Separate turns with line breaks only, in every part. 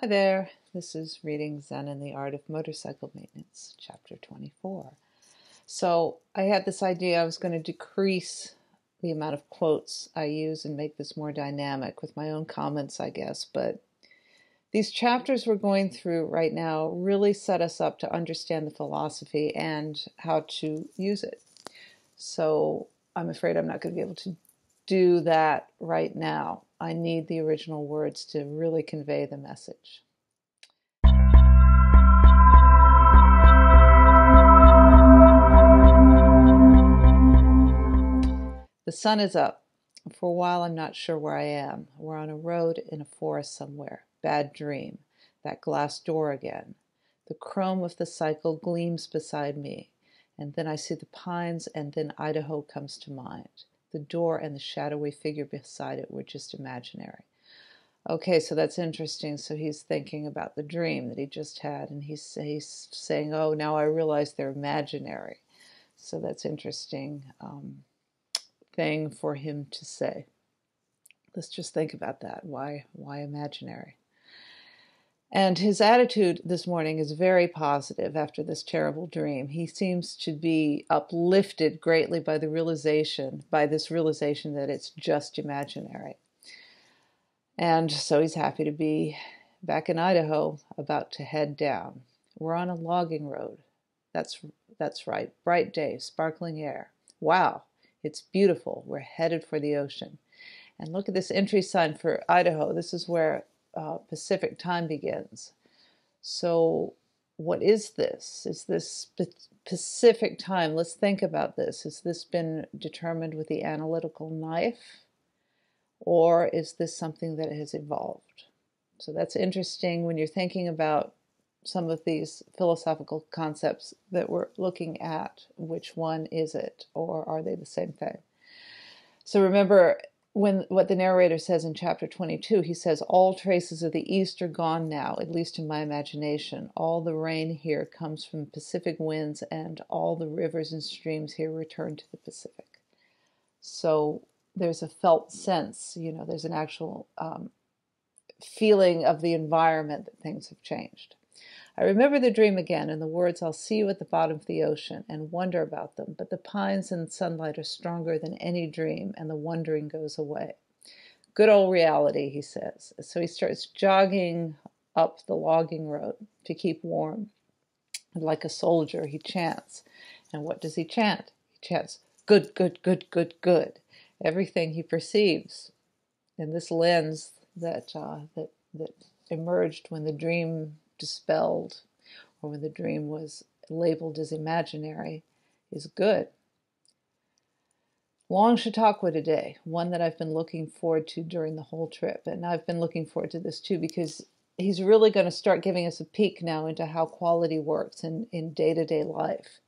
Hi there, this is Reading Zen and the Art of Motorcycle Maintenance, Chapter 24. So, I had this idea I was going to decrease the amount of quotes I use and make this more dynamic with my own comments, I guess. But these chapters we're going through right now really set us up to understand the philosophy and how to use it. So, I'm afraid I'm not going to be able to do that right now. I need the original words to really convey the message. The sun is up. For a while, I'm not sure where I am. We're on a road in a forest somewhere. Bad dream. That glass door again. The chrome of the cycle gleams beside me. And then I see the pines, and then Idaho comes to mind the door and the shadowy figure beside it were just imaginary. Okay, so that's interesting. So he's thinking about the dream that he just had, and he's, he's saying, Oh, now I realize they're imaginary. So that's interesting um, thing for him to say. Let's just think about that. Why, why imaginary? And his attitude this morning is very positive after this terrible dream. He seems to be uplifted greatly by the realization, by this realization that it's just imaginary. And so he's happy to be back in Idaho, about to head down. We're on a logging road. That's that's right. Bright day, sparkling air. Wow, it's beautiful. We're headed for the ocean. And look at this entry sign for Idaho. This is where uh, Pacific time begins. So, what is this? Is this Pacific time? Let's think about this. Has this been determined with the analytical knife? Or is this something that has evolved? So, that's interesting when you're thinking about some of these philosophical concepts that we're looking at. Which one is it? Or are they the same thing? So, remember, when what the narrator says in chapter 22 he says all traces of the east are gone now at least in my imagination. All the rain here comes from pacific winds and all the rivers and streams here return to the pacific. So there's a felt sense you know there's an actual um, feeling of the environment that things have changed I remember the dream again and the words, I'll see you at the bottom of the ocean, and wonder about them, but the pines and sunlight are stronger than any dream, and the wondering goes away. Good old reality, he says. So he starts jogging up the logging road to keep warm. And like a soldier, he chants. And what does he chant? He chants, Good, good, good, good, good. Everything he perceives in this lens that, uh, that, that emerged when the dream dispelled or when the dream was labeled as imaginary is good. Long Chautauqua today, one that I've been looking forward to during the whole trip. And I've been looking forward to this too because he's really going to start giving us a peek now into how quality works in, in day-to-day life.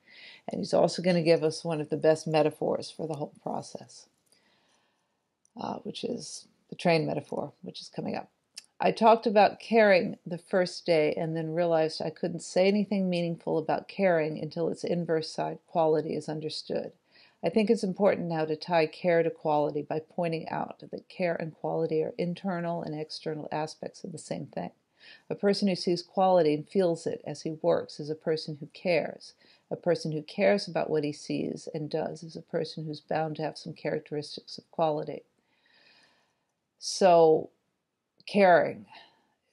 And he's also going to give us one of the best metaphors for the whole process, uh, which is the train metaphor, which is coming up. I talked about caring the first day and then realized I couldn't say anything meaningful about caring until its inverse side, quality, is understood. I think it's important now to tie care to quality by pointing out that care and quality are internal and external aspects of the same thing. A person who sees quality and feels it as he works is a person who cares. A person who cares about what he sees and does is a person who's bound to have some characteristics of quality. So caring.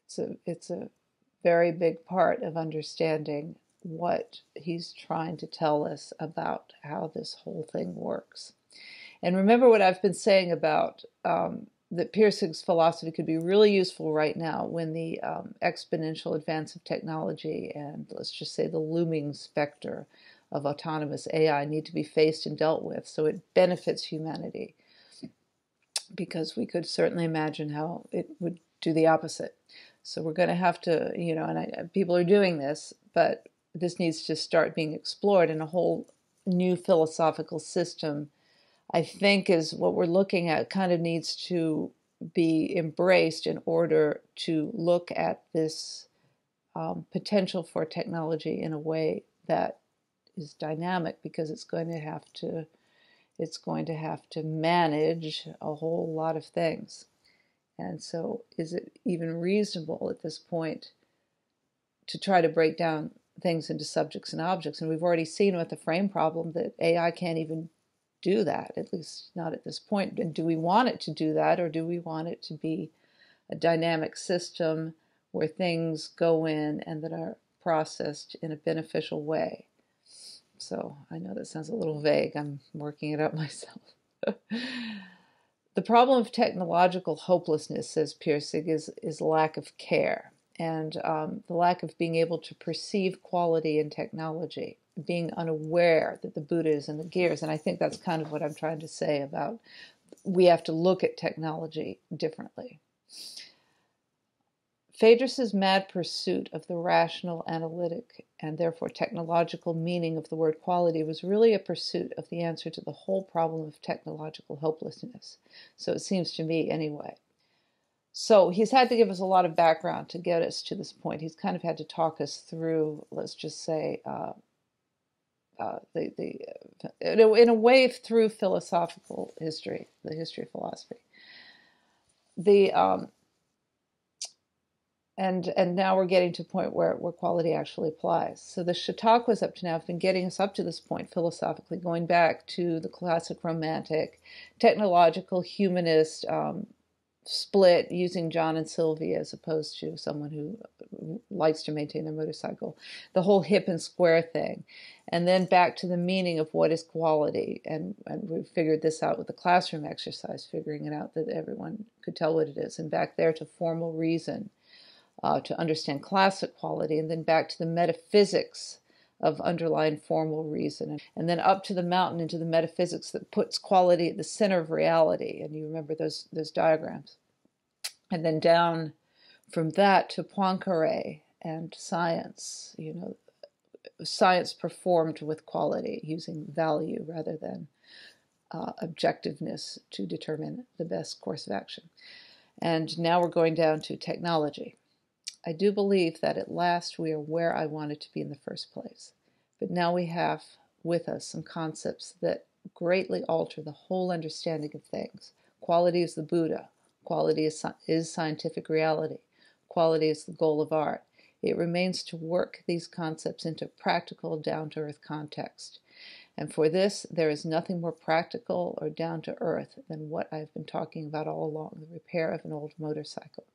It's a, it's a very big part of understanding what he's trying to tell us about how this whole thing works. And remember what I've been saying about um, that Pirsig's philosophy could be really useful right now when the um, exponential advance of technology and let's just say the looming specter of autonomous AI need to be faced and dealt with so it benefits humanity because we could certainly imagine how it would do the opposite. So we're going to have to, you know, and I, people are doing this, but this needs to start being explored in a whole new philosophical system. I think is what we're looking at kind of needs to be embraced in order to look at this um, potential for technology in a way that is dynamic because it's going to have to it's going to have to manage a whole lot of things. And so, is it even reasonable at this point to try to break down things into subjects and objects? And we've already seen with the frame problem that AI can't even do that, at least not at this point. And do we want it to do that, or do we want it to be a dynamic system where things go in and that are processed in a beneficial way? So I know that sounds a little vague. I'm working it out myself. the problem of technological hopelessness, says Pirsig, is, is lack of care and um, the lack of being able to perceive quality in technology, being unaware that the Buddha is in the gears. And I think that's kind of what I'm trying to say about we have to look at technology differently. Phaedrus's mad pursuit of the rational, analytic, and therefore technological meaning of the word quality was really a pursuit of the answer to the whole problem of technological hopelessness. So it seems to me, anyway. So he's had to give us a lot of background to get us to this point. He's kind of had to talk us through, let's just say, uh, uh, the, the in a, in a way through philosophical history, the history of philosophy. The um, and and now we're getting to a point where, where quality actually applies. So the Chautauquas up to now have been getting us up to this point philosophically, going back to the classic romantic, technological, humanist um, split using John and Sylvia as opposed to someone who likes to maintain their motorcycle, the whole hip and square thing. And then back to the meaning of what is quality. And, and we figured this out with the classroom exercise, figuring it out that everyone could tell what it is. And back there to formal reason uh, to understand classic quality, and then back to the metaphysics of underlying formal reason, and then up to the mountain into the metaphysics that puts quality at the center of reality. And you remember those those diagrams, and then down from that to Poincaré and science. You know, science performed with quality, using value rather than uh, objectiveness to determine the best course of action. And now we're going down to technology. I do believe that at last we are where I wanted to be in the first place. But now we have with us some concepts that greatly alter the whole understanding of things. Quality is the Buddha. Quality is, is scientific reality. Quality is the goal of art. It remains to work these concepts into practical, down to earth context. And for this, there is nothing more practical or down to earth than what I've been talking about all along the repair of an old motorcycle.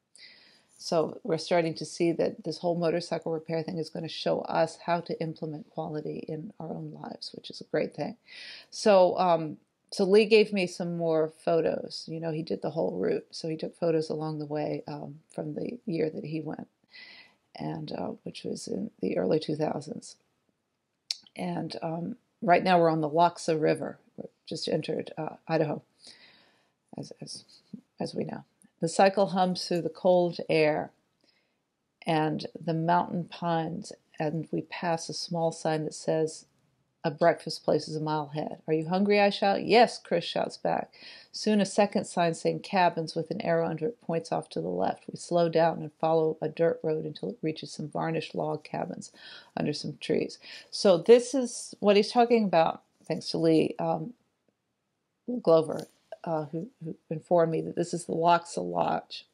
So we're starting to see that this whole motorcycle repair thing is going to show us how to implement quality in our own lives, which is a great thing. So, um, so Lee gave me some more photos. You know, he did the whole route, so he took photos along the way um, from the year that he went, and uh, which was in the early 2000s. And um, right now we're on the Lochsa River. We just entered uh, Idaho, as, as as we know. The cycle hums through the cold air and the mountain pines, and we pass a small sign that says, A breakfast place is a mile ahead. Are you hungry? I shout. Yes, Chris shouts back. Soon a second sign saying cabins with an arrow under it points off to the left. We slow down and follow a dirt road until it reaches some varnished log cabins under some trees. So, this is what he's talking about, thanks to Lee um, Glover uh, who, who, informed me that this is the Lochsa Lodge.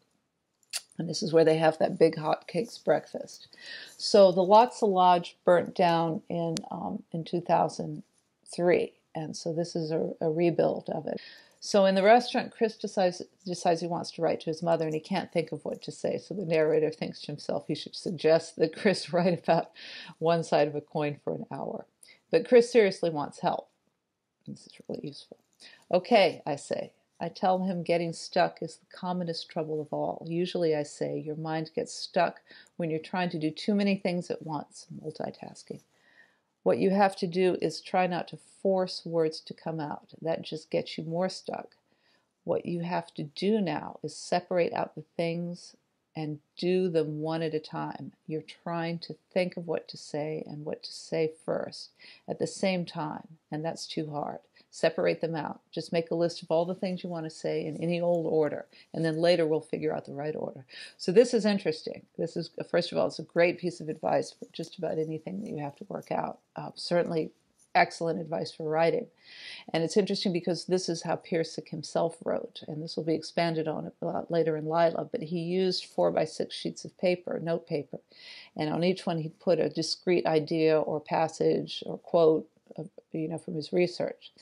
And this is where they have that big hot cakes breakfast. So the Lochsa Lodge burnt down in um, in 2003, and so this is a, a, rebuild of it. So in the restaurant, Chris decides decides he wants to write to his mother, and he can't think of what to say. So the narrator thinks to himself he should suggest that Chris write about one side of a coin for an hour. But Chris seriously wants help. This is really useful. Okay, I say. I tell him getting stuck is the commonest trouble of all. Usually, I say, your mind gets stuck when you're trying to do too many things at once, multitasking. What you have to do is try not to force words to come out. That just gets you more stuck. What you have to do now is separate out the things and do them one at a time. You're trying to think of what to say and what to say first at the same time, and that's too hard separate them out. Just make a list of all the things you want to say in any old order, and then later we'll figure out the right order. So this is interesting. This is, first of all, it's a great piece of advice for just about anything that you have to work out. Uh, certainly excellent advice for writing. And it's interesting because this is how Pirsig himself wrote, and this will be expanded on a lot later in Lila, but he used four by six sheets of paper, note paper, and on each one he'd put a discrete idea or passage or quote you know, from his research.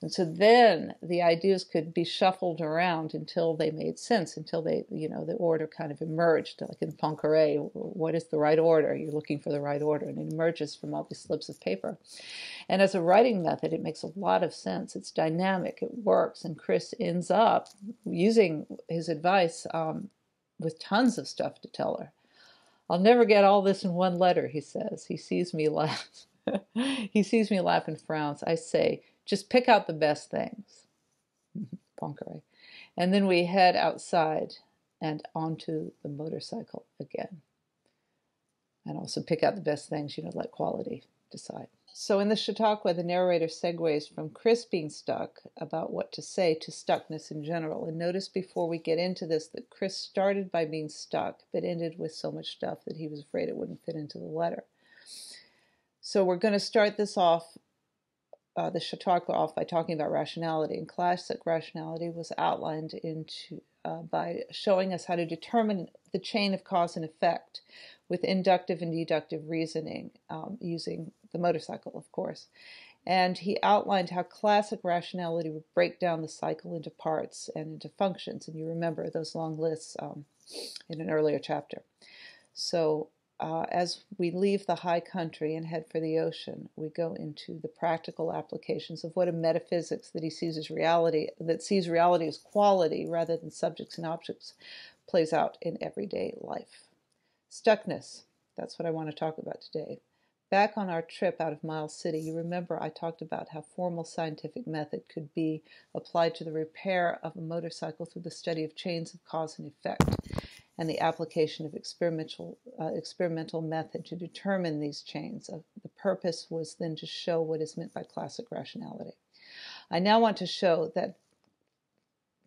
And so then the ideas could be shuffled around until they made sense, until they, you know, the order kind of emerged, like in Poincaré, what is the right order? You're looking for the right order, and it emerges from all these slips of paper. And as a writing method, it makes a lot of sense. It's dynamic, it works, and Chris ends up using his advice um, with tons of stuff to tell her. I'll never get all this in one letter, he says. He sees me laugh. he sees me laugh and frowns. I say, just pick out the best things. Poincaré. And then we head outside and onto the motorcycle again. And also pick out the best things, you know, let quality decide. So in the Chautauqua, the narrator segues from Chris being stuck about what to say to stuckness in general. And notice before we get into this that Chris started by being stuck, but ended with so much stuff that he was afraid it wouldn't fit into the letter. So we're going to start this off, uh, the Chautauqua off by talking about rationality. And classic rationality was outlined into uh, by showing us how to determine the chain of cause and effect with inductive and deductive reasoning um, using the motorcycle, of course. And he outlined how classic rationality would break down the cycle into parts and into functions. And you remember those long lists um, in an earlier chapter. So uh, as we leave the high country and head for the ocean, we go into the practical applications of what a metaphysics that he sees as reality, that sees reality as quality rather than subjects and objects, plays out in everyday life. Stuckness, that's what I want to talk about today. Back on our trip out of Miles City, you remember I talked about how formal scientific method could be applied to the repair of a motorcycle through the study of chains of cause and effect and the application of experimental, uh, experimental method to determine these chains. Uh, the purpose was then to show what is meant by classic rationality. I now want to show that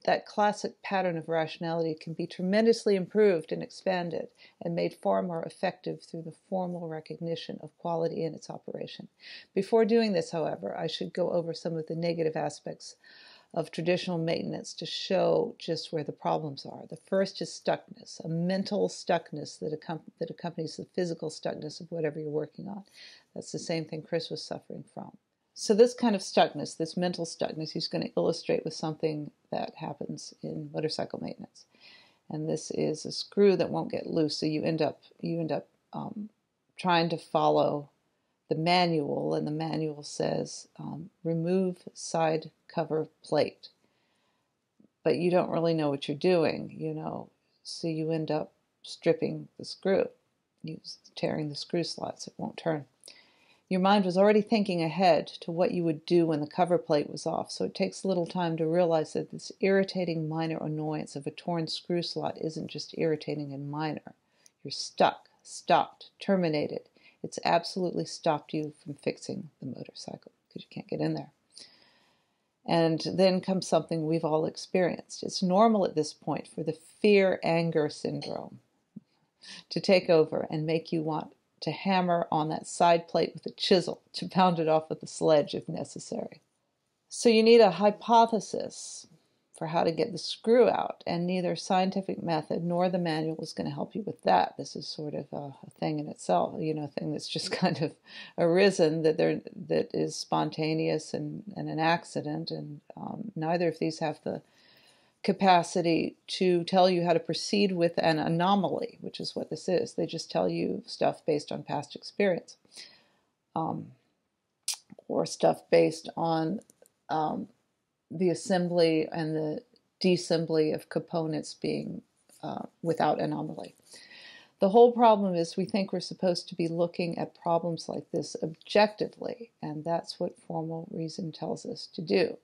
that classic pattern of rationality can be tremendously improved and expanded and made far more effective through the formal recognition of quality in its operation. Before doing this, however, I should go over some of the negative aspects of traditional maintenance to show just where the problems are. The first is stuckness, a mental stuckness that, accom- that accompanies the physical stuckness of whatever you're working on. That's the same thing Chris was suffering from. So, this kind of stuckness, this mental stuckness, he's going to illustrate with something that happens in motorcycle maintenance. And this is a screw that won't get loose, so you end up you end up um, trying to follow the manual, and the manual says um, remove side cover plate. But you don't really know what you're doing, you know, so you end up stripping the screw, tearing the screw slots, it won't turn. Your mind was already thinking ahead to what you would do when the cover plate was off, so it takes a little time to realize that this irritating minor annoyance of a torn screw slot isn't just irritating and minor. You're stuck, stopped, terminated, it's absolutely stopped you from fixing the motorcycle because you can't get in there. And then comes something we've all experienced. It's normal at this point for the fear anger syndrome to take over and make you want to hammer on that side plate with a chisel to pound it off with a sledge if necessary. So you need a hypothesis for how to get the screw out, and neither scientific method nor the manual is going to help you with that. This is sort of a, a thing in itself, you know, a thing that's just kind of arisen that there that is spontaneous and, and an accident, and um, neither of these have the capacity to tell you how to proceed with an anomaly, which is what this is. They just tell you stuff based on past experience. Um, or stuff based on um, the assembly and the deassembly of components being uh, without anomaly. The whole problem is we think we're supposed to be looking at problems like this objectively, and that's what formal reason tells us to do.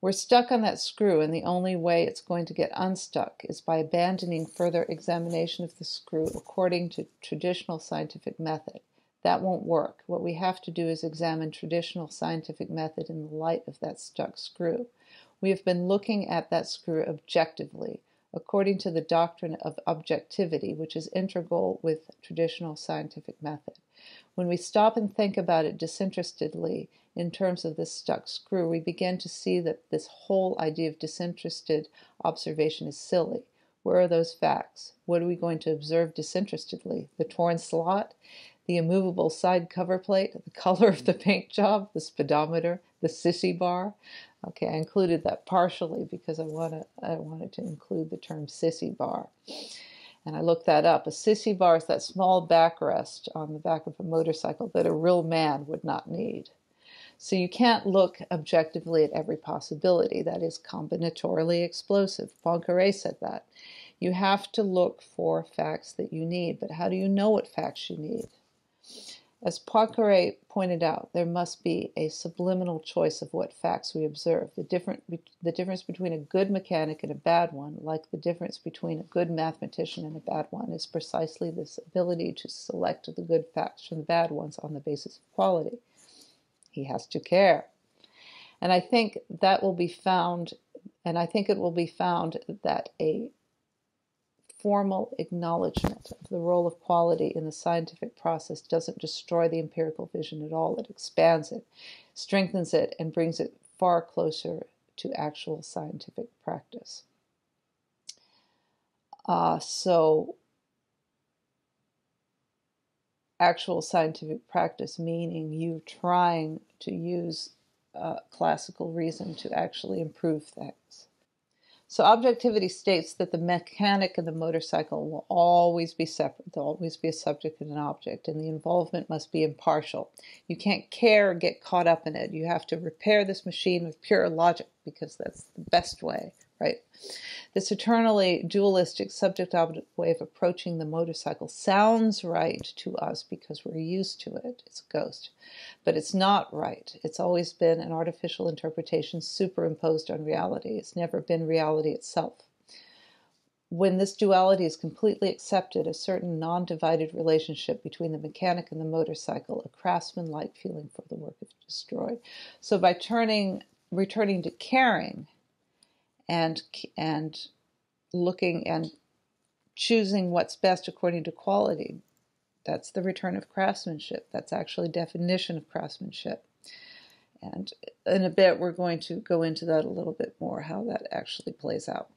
We're stuck on that screw, and the only way it's going to get unstuck is by abandoning further examination of the screw according to traditional scientific method. That won't work. What we have to do is examine traditional scientific method in the light of that stuck screw. We have been looking at that screw objectively, according to the doctrine of objectivity, which is integral with traditional scientific method. When we stop and think about it disinterestedly in terms of this stuck screw, we begin to see that this whole idea of disinterested observation is silly. Where are those facts? What are we going to observe disinterestedly? The torn slot? The immovable side cover plate? The color of the mm-hmm. paint job? The speedometer? The sissy bar? Okay, I included that partially because I, wanna, I wanted to include the term sissy bar. And I looked that up. A sissy bar is that small backrest on the back of a motorcycle that a real man would not need. So you can't look objectively at every possibility. That is combinatorially explosive. Poincaré said that. You have to look for facts that you need, but how do you know what facts you need? As Poincaré pointed out, there must be a subliminal choice of what facts we observe. The, different, the difference between a good mechanic and a bad one, like the difference between a good mathematician and a bad one, is precisely this ability to select the good facts from the bad ones on the basis of quality. He has to care. And I think that will be found, and I think it will be found that a formal acknowledgement of the role of quality in the scientific process doesn't destroy the empirical vision at all. It expands it, strengthens it, and brings it far closer to actual scientific practice. Uh, so, actual scientific practice meaning you trying to use uh, classical reason to actually improve things. So objectivity states that the mechanic and the motorcycle will always be separate. There'll always be a subject and an object, and the involvement must be impartial. You can't care or get caught up in it. You have to repair this machine with pure logic because that's the best way right? This eternally dualistic subject object way of approaching the motorcycle sounds right to us because we're used to it. It's a ghost. But it's not right. It's always been an artificial interpretation superimposed on reality. It's never been reality itself. When this duality is completely accepted, a certain non divided relationship between the mechanic and the motorcycle, a craftsman like feeling for the work is destroyed. So by turning, returning to caring, and and looking and choosing what's best according to quality. That's the return of craftsmanship. That's actually definition of craftsmanship. And in a bit, we're going to go into that a little bit more, how that actually plays out.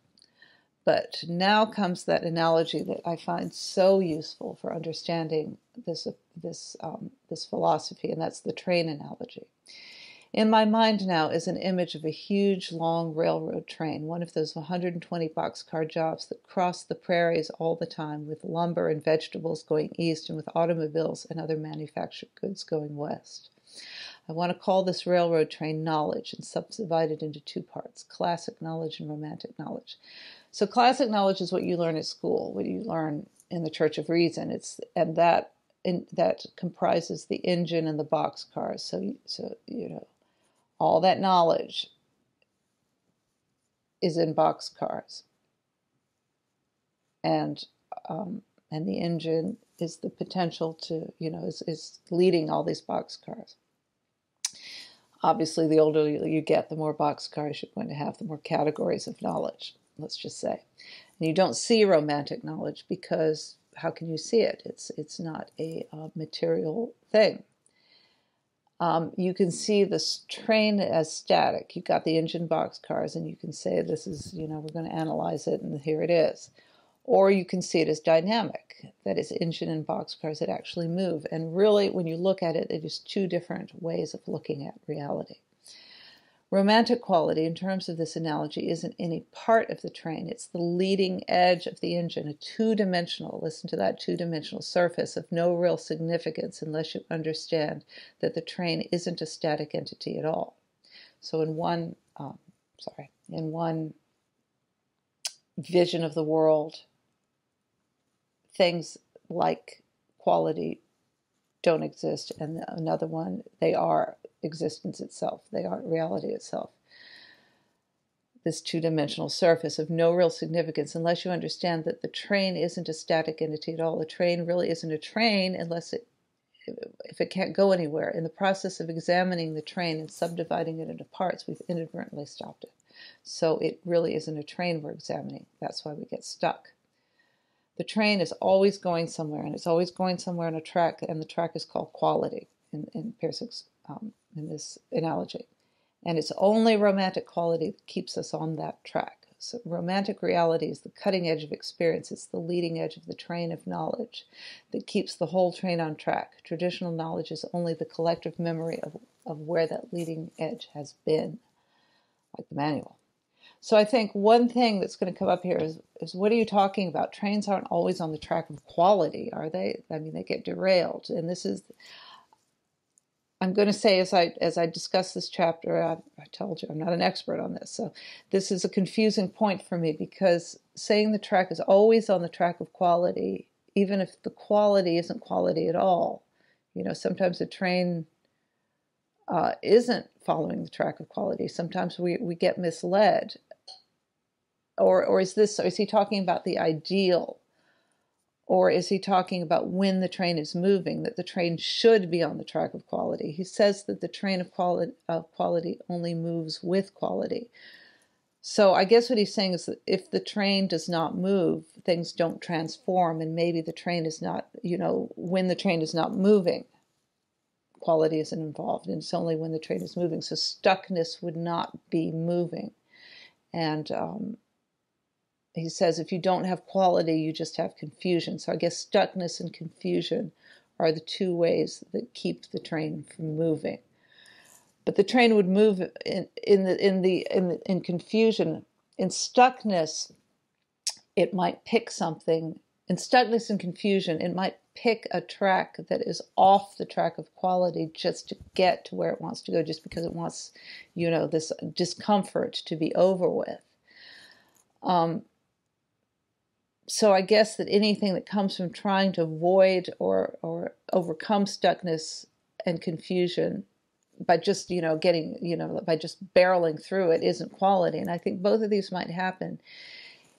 But now comes that analogy that I find so useful for understanding this this um, this philosophy, and that's the train analogy. In my mind now is an image of a huge, long railroad train, one of those 120 boxcar jobs that cross the prairies all the time with lumber and vegetables going east and with automobiles and other manufactured goods going west. I want to call this railroad train knowledge and subdivide it into two parts classic knowledge and romantic knowledge. So, classic knowledge is what you learn at school, what you learn in the Church of Reason. It's and that in, that comprises the engine and the box cars. So, so you know, all that knowledge is in boxcars. And um, and the engine is the potential to, you know, is, is leading all these boxcars. Obviously, the older you get, the more boxcars you're going to have, the more categories of knowledge, let's just say. And you don't see romantic knowledge because how can you see it? It's, it's not a uh, material thing um, you can see this train as static. You've got the engine box cars, and you can say this is, you know, we're going to analyze it, and here it is. Or you can see it as dynamic, that is, engine and box cars that actually move. And really, when you look at it, it is two different ways of looking at reality. Romantic quality, in terms of this analogy, isn't any part of the train. It's the leading edge of the engine, a two dimensional, listen to that two dimensional surface of no real significance unless you understand that the train isn't a static entity at all. So, in one, um, sorry, in one vision of the world, things like quality don't exist, and another one, they are existence itself, they are reality itself. This two dimensional surface of no real significance unless you understand that the train isn't a static entity at all. The train really isn't a train unless it if it can't go anywhere. In the process of examining the train and subdividing it into parts, we've inadvertently stopped it. So it really isn't a train we're examining. That's why we get stuck. The train is always going somewhere, and it's always going somewhere on a track, and the track is called quality in, in um, in this analogy. And it's only romantic quality that keeps us on that track. So romantic reality is the cutting edge of experience. It's the leading edge of the train of knowledge that keeps the whole train on track. Traditional knowledge is only the collective memory of, of where that leading edge has been, like the manual. So I think one thing that's going to come up here is, is what are you talking about? Trains aren't always on the track of quality, are they? I mean, they get derailed. And this is, I'm going to say as I as I discuss this chapter, I, I, told you I'm not an expert on this, so this is a confusing point for me because saying the track is always on the track of quality, even if the quality isn't quality at all. You know, sometimes a train uh, isn't following the track of quality. Sometimes we, we get misled. Or or is this? Or is he talking about the ideal? Or is he talking about when the train is moving, that the train should be on the track of quality? He says that the train of quality, of quality only moves with quality. So I guess what he's saying is that if the train does not move, things don't transform, and maybe the train is not, you know, when the train is not moving, quality isn't involved, and it's only when the train is moving. So stuckness would not be moving. And um, he says if you don't have quality, you just have confusion. So I guess stuckness and confusion are the two ways that keep the train from moving. But the train would move in, in the in the in, in confusion. In stuckness, it might pick something. In stuckness and confusion, it might pick a track that is off the track of quality just to get to where it wants to go, just because it wants, you know, this discomfort to be over with. Um, so I guess that anything that comes from trying to avoid or or overcome stuckness and confusion by just you know getting you know by just barreling through it isn't quality. And I think both of these might happen.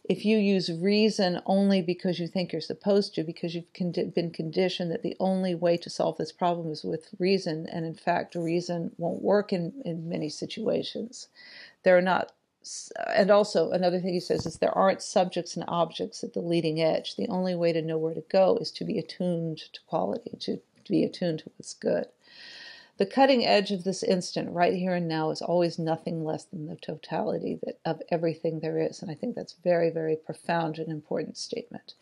If you use reason only because you think you're supposed to because you've con- been conditioned that the only way to solve this problem is with reason and in fact reason won't work in in many situations there are not and also another thing he says is there aren't subjects and objects at the leading edge. The only way to know where to go is to be attuned to quality, to, to be attuned to what's good. The cutting edge of this instant, right here and now, is always nothing less than the totality that, of everything there is. And I think that's very, very profound and important statement.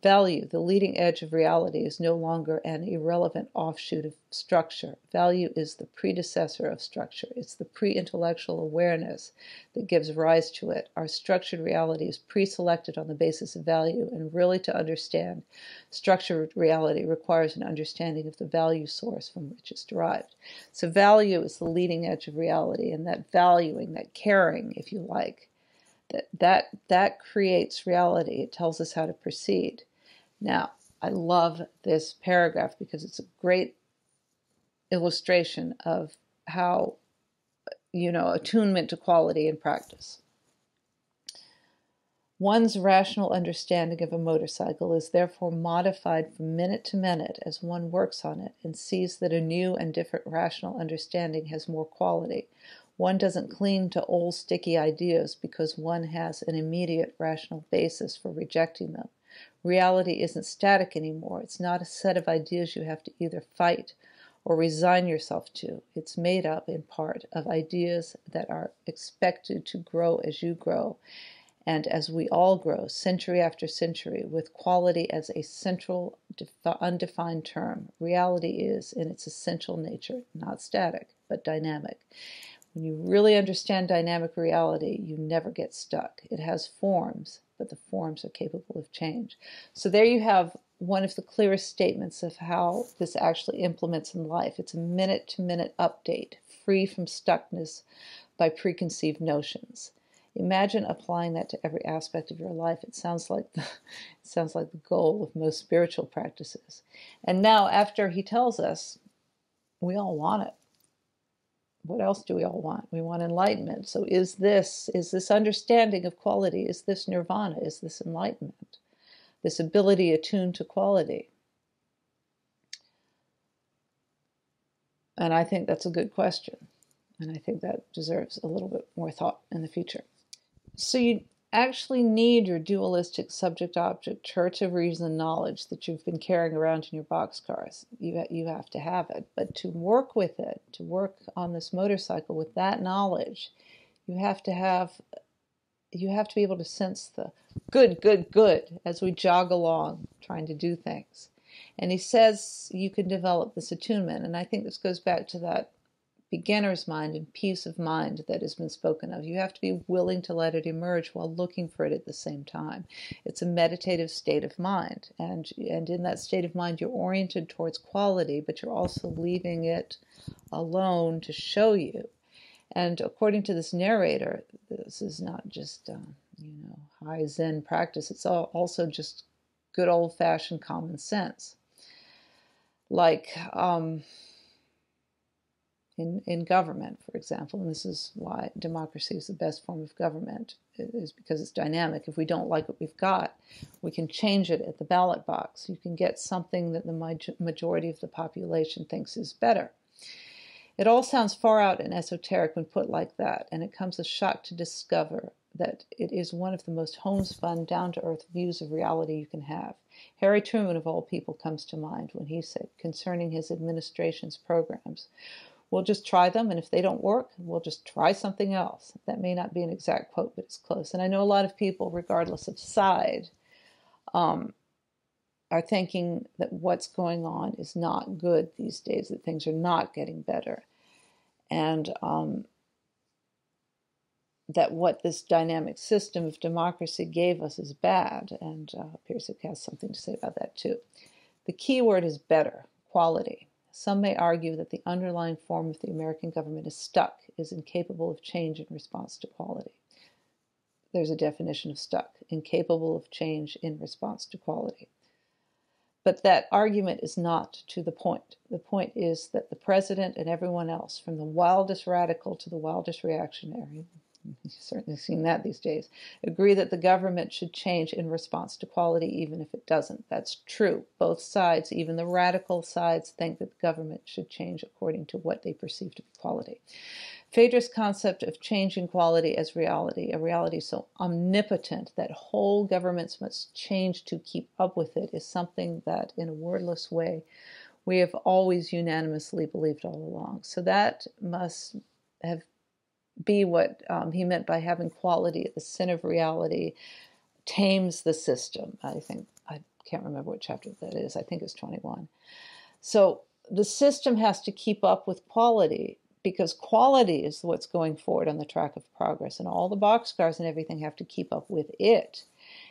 Value, the leading edge of reality, is no longer an irrelevant offshoot of structure. Value is the predecessor of structure. It's the pre intellectual awareness that gives rise to it. Our structured reality is pre selected on the basis of value, and really to understand structured reality requires an understanding of the value source from which it's derived. So, value is the leading edge of reality, and that valuing, that caring, if you like, that that that creates reality. It tells us how to proceed. Now, I love this paragraph because it's a great illustration of how, you know, attunement to quality in practice. One's rational understanding of a motorcycle is therefore modified from minute to minute as one works on it and sees that a new and different rational understanding has more quality. One doesn't cling to old sticky ideas because one has an immediate rational basis for rejecting them. Reality isn't static anymore. It's not a set of ideas you have to either fight or resign yourself to. It's made up in part of ideas that are expected to grow as you grow and as we all grow, century after century, with quality as a central, undefined term. Reality is, in its essential nature, not static, but dynamic. When you really understand dynamic reality, you never get stuck. It has forms, but the forms are capable of change. So there you have one of the clearest statements of how this actually implements in life. It's a minute to minute update, free from stuckness by preconceived notions. Imagine applying that to every aspect of your life. It sounds like the, it sounds like the goal of most spiritual practices. And now after he tells us we all want it what else do we all want? We want enlightenment. So is this is this understanding of quality? Is this nirvana? Is this enlightenment? This ability attuned to quality? And I think that's a good question. And I think that deserves a little bit more thought in the future. So you actually need your dualistic subject object church of reason knowledge that you've been carrying around in your boxcars. You, you have to have it. But to work with it, to work on this motorcycle with that knowledge, you have to have you have to be able to sense the good, good, good as we jog along trying to do things. And he says you can develop this attunement. And I think this goes back to that beginner's mind and peace of mind that has been spoken of. You have to be willing to let it emerge while looking for it at the same time. It's a meditative state of mind, and and in that state of mind, you're oriented towards quality, but you're also leaving it alone to show you. And according to this narrator, this is not just um, you know high Zen practice; it's also just good old-fashioned common sense. Like um, in, in government, for example, and this is why democracy is the best form of government, is because it's dynamic. If we don't like what we've got, we can change it at the ballot box. You can get something that the majority of the population thinks is better. It all sounds far out and esoteric when put like that, and it comes as a shock to discover that it is one of the most homespun, down to earth views of reality you can have. Harry Truman, of all people, comes to mind when he said concerning his administration's programs We'll just try them, and if they don't work, we'll just try something else. That may not be an exact quote, but it's close. And I know a lot of people, regardless of side, um, are thinking that what's going on is not good these days, that things are not getting better. And um, that what this dynamic system of democracy gave us is bad. And uh, Pirsig has something to say about that too. The key word is better, quality. Some may argue that the underlying form of the American government is stuck, is incapable of change in response to quality. There's a definition of stuck, incapable of change in response to quality. But that argument is not to the point. The point is that the president and everyone else, from the wildest radical to the wildest reactionary, You've certainly seen that these days. Agree that the government should change in response to quality, even if it doesn't. That's true. Both sides, even the radical sides, think that the government should change according to what they perceive to be quality. Phaedrus' concept of changing quality as reality, a reality so omnipotent that whole governments must change to keep up with it, is something that, in a wordless way, we have always unanimously believed all along. So that must have be what um, he meant by having quality at the sin of reality tames the system. I think, I can't remember what chapter that is, I think it's 21. So the system has to keep up with quality because quality is what's going forward on the track of progress, and all the boxcars and everything have to keep up with it.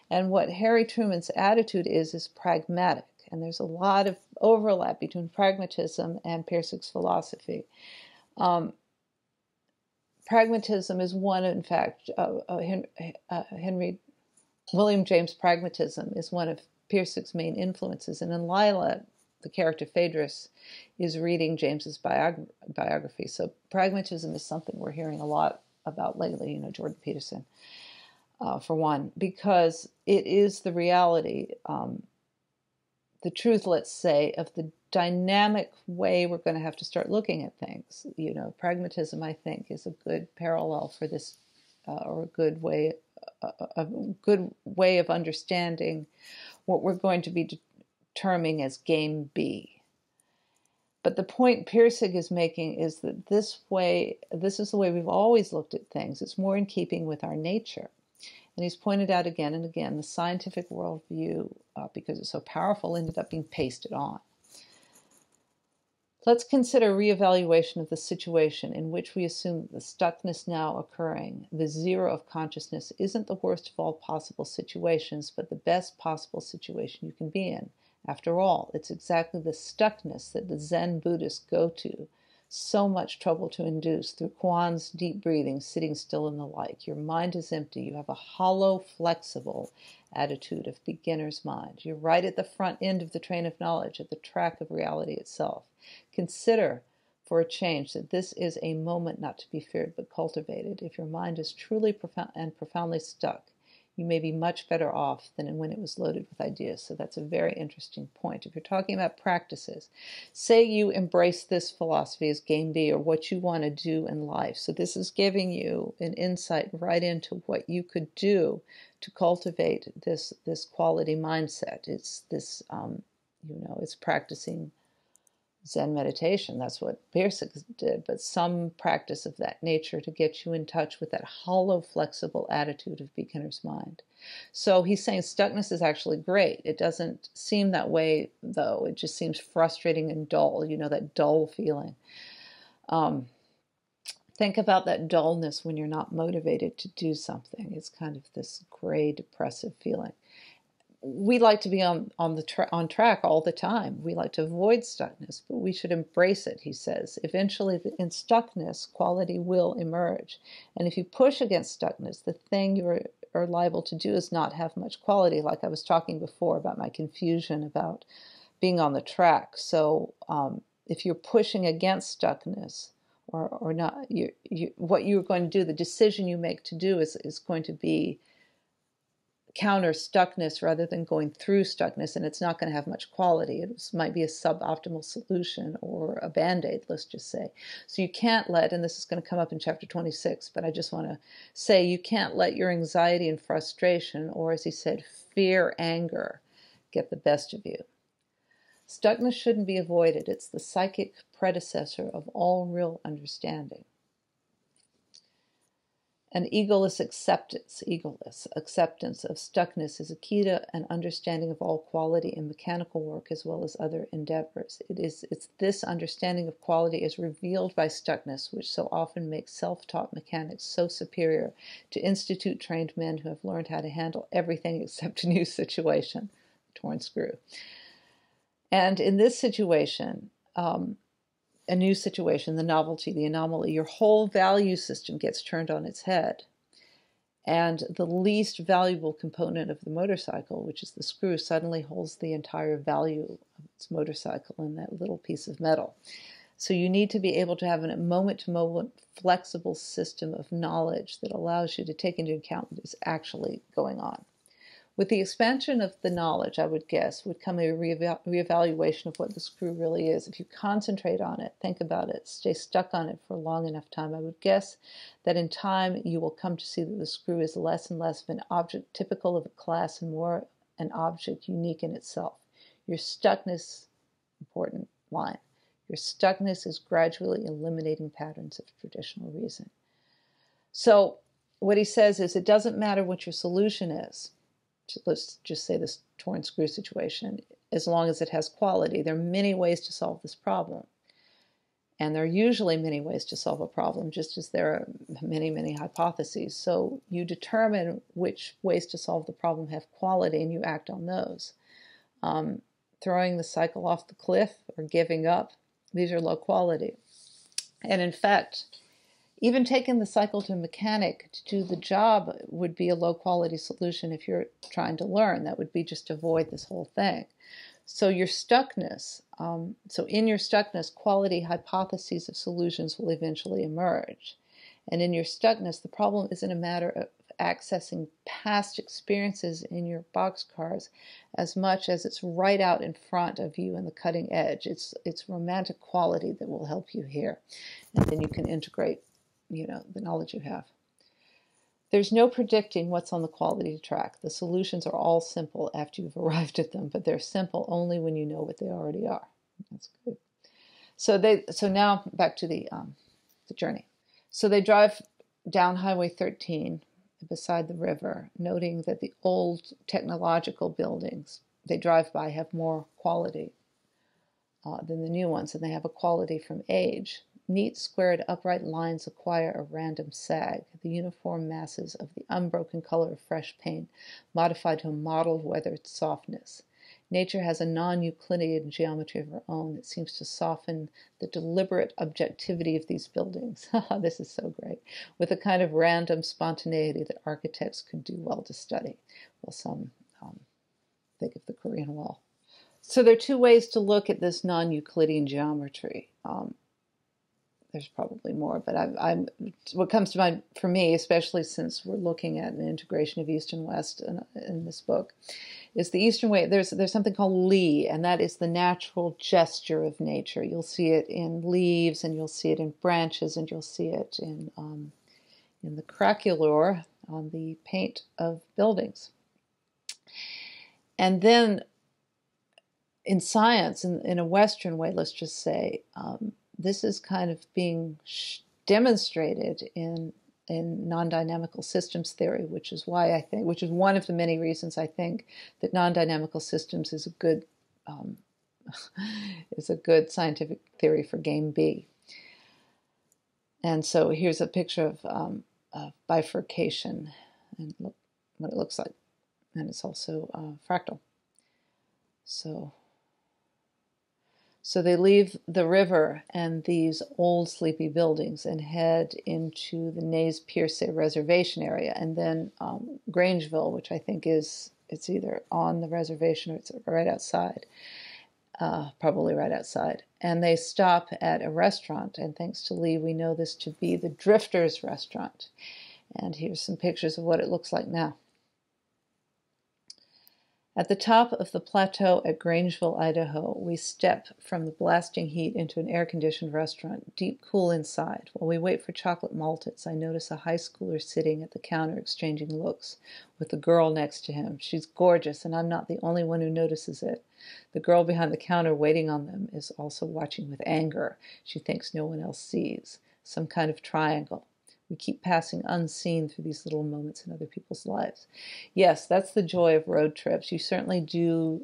And what Harry Truman's attitude is, is pragmatic. And there's a lot of overlap between pragmatism and Pirsig's philosophy. Um, pragmatism is one, in fact, uh, uh, uh, Henry William James pragmatism is one of Pirsig's main influences. And in Lila, the character Phaedrus is reading James's biog- biography. So pragmatism is something we're hearing a lot about lately, you know, Jordan Peterson, uh, for one, because it is the reality, um, the truth, let's say, of the dynamic way we're going to have to start looking at things. You know, pragmatism, I think, is a good parallel for this, uh, or a good way, uh, a good way of understanding what we're going to be terming as game B. But the point Pirsig is making is that this way, this is the way we've always looked at things. It's more in keeping with our nature. And he's pointed out again and again the scientific worldview, uh, because it's so powerful, ended up being pasted on. Let's consider reevaluation of the situation in which we assume that the stuckness now occurring, the zero of consciousness, isn't the worst of all possible situations, but the best possible situation you can be in. After all, it's exactly the stuckness that the Zen Buddhists go to so much trouble to induce through koans deep breathing, sitting still, and the like. Your mind is empty. You have a hollow, flexible attitude of beginner's mind. You're right at the front end of the train of knowledge, at the track of reality itself. Consider for a change that this is a moment not to be feared but cultivated. If your mind is truly profound and profoundly stuck, you may be much better off than when it was loaded with ideas. So that's a very interesting point. If you're talking about practices, say you embrace this philosophy as game B or what you want to do in life. So this is giving you an insight right into what you could do to cultivate this this quality mindset. It's this um, you know, it's practicing Zen meditation. That's what Pirsig did, but some practice of that nature to get you in touch with that hollow, flexible attitude of beginner's mind. So he's saying stuckness is actually great. It doesn't seem that way, though. It just seems frustrating and dull, you know, that dull feeling. Um, think about that dullness when you're not motivated to do something. It's kind of this gray, depressive feeling we like to be on on the tra- on track all the time. We like to avoid stuckness, but we should embrace it. He says, eventually, in stuckness, quality will emerge. And if you push against stuckness, the thing you are liable to do is not have much quality. Like I was talking before about my confusion about being on the track. So um, if you're pushing against stuckness, or or not, you, you what you're going to do, the decision you make to do is is going to be counter stuckness rather than going through stuckness, and it's not going to have much quality. It might be a suboptimal solution or a band aid, let's just say. So you can't let, and this is going to come up in chapter 26, but I just want to say you can't let your anxiety and frustration, or as he said, fear, anger, get the best of you. Stuckness shouldn't be avoided. It's the psychic predecessor of all real understanding. An egoless acceptance, egoless acceptance of stuckness is a key to an understanding of all quality in mechanical work as well as other endeavors. It is it's this understanding of quality is revealed by stuckness, which so often makes self-taught mechanics so superior to institute trained men who have learned how to handle everything except a new situation, torn screw. And in this situation, um, a new situation, the novelty, the anomaly, your whole value system gets turned on its head. And the least valuable component of the motorcycle, which is the screw, suddenly holds the entire value of its motorcycle in that little piece of metal. So you need to be able to have a moment to moment flexible system of knowledge that allows you to take into account what is actually going on. With the expansion of the knowledge, I would guess, would come a reevaluation of what the screw really is. If you concentrate on it, think about it, stay stuck on it for a long enough time, I would guess that in time you will come to see that the screw is less and less of an object typical of a class and more an object unique in itself. Your stuckness, important line, your stuckness is gradually eliminating patterns of traditional reason. So, what he says is it doesn't matter what your solution is let's just say this torn screw situation, as long as it has quality. There are many ways to solve this problem. And there are usually many ways to solve a problem, just as there are many, many hypotheses. So you determine which ways to solve the problem have quality and you act on those. Um, throwing the cycle off the cliff or giving up, these are low quality. And in fact, even taking the cycle to a mechanic to do the job would be a low quality solution if you're trying to learn. That would be just avoid this whole thing. So your stuckness, um, so in your stuckness, quality hypotheses of solutions will eventually emerge. And in your stuckness, the problem isn't a matter of accessing past experiences in your boxcars as much as it's right out in front of you in the cutting edge. It's it's romantic quality that will help you here. And then you can integrate you know, the knowledge you have. There's no predicting what's on the quality track. The solutions are all simple after you've arrived at them, but they're simple only when you know what they already are. That's good. So they so now back to the um, the journey. So they drive down Highway 13 beside the river, noting that the old technological buildings they drive by have more quality uh, than the new ones, and they have a quality from age. Neat, squared, upright lines acquire a random sag, the uniform masses of the unbroken color of fresh paint, modified to a mottled, weathered softness. Nature has a non Euclidean geometry of her own that seems to soften the deliberate objectivity of these buildings. this is so great. With a kind of random spontaneity that architects could do well to study. Well, some um, think of the Korean Wall. So there are two ways to look at this non Euclidean geometry. Um, there's probably more, but I, I'm what comes to mind for me, especially since we're looking at an integration of East and West in, in this book, is the Eastern way. There's there's something called Li, and that is the natural gesture of nature. You'll see it in leaves, and you'll see it in branches, and you'll see it in um, in the craquelure on the paint of buildings. And then in science, in, in a Western way, let's just say, um, this is kind of being demonstrated in in non-dynamical systems theory, which is why I think, which is one of the many reasons I think that non-dynamical systems is a good um, is a good scientific theory for game B. And so here's a picture of, um, of bifurcation and look what it looks like, and it's also uh, fractal. So so they leave the river and these old sleepy buildings and head into the Nez Perce reservation area, and then um, Grangeville, which I think is it's either on the reservation or it's right outside, uh, probably right outside. And they stop at a restaurant, and thanks to Lee, we know this to be the Drifters Restaurant. And here's some pictures of what it looks like now. At the top of the plateau at Grangeville, Idaho, we step from the blasting heat into an air conditioned restaurant, deep cool inside. While we wait for chocolate malteds, I notice a high schooler sitting at the counter exchanging looks with the girl next to him. She's gorgeous, and I'm not the only one who notices it. The girl behind the counter waiting on them is also watching with anger. She thinks no one else sees. Some kind of triangle. We keep passing unseen through these little moments in other people's lives. Yes, that's the joy of road trips. You certainly do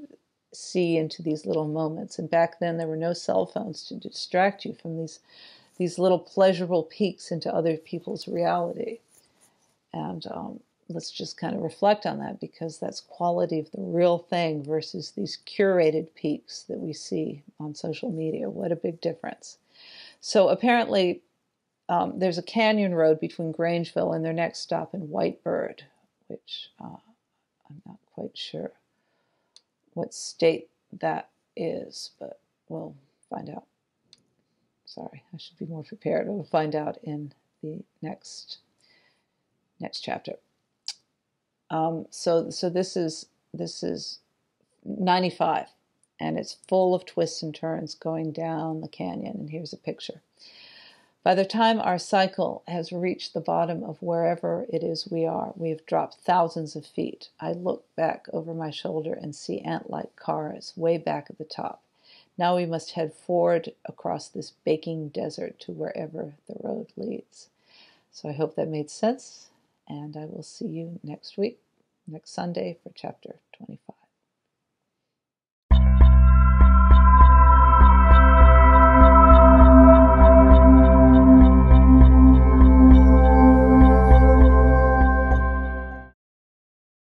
see into these little moments. And back then, there were no cell phones to distract you from these these little pleasurable peeks into other people's reality. And um, let's just kind of reflect on that because that's quality of the real thing versus these curated peaks that we see on social media. What a big difference. So apparently, um, there's a canyon road between Grangeville and their next stop in White Bird, which uh, I'm not quite sure what state that is, but we'll find out. Sorry, I should be more prepared. We'll find out in the next next chapter. Um, so, so this is this is 95, and it's full of twists and turns going down the canyon. And here's a picture. By the time our cycle has reached the bottom of wherever it is we are, we have dropped thousands of feet. I look back over my shoulder and see ant like cars way back at the top. Now we must head forward across this baking desert to wherever the road leads. So I hope that made sense, and I will see you next week, next Sunday, for chapter 25.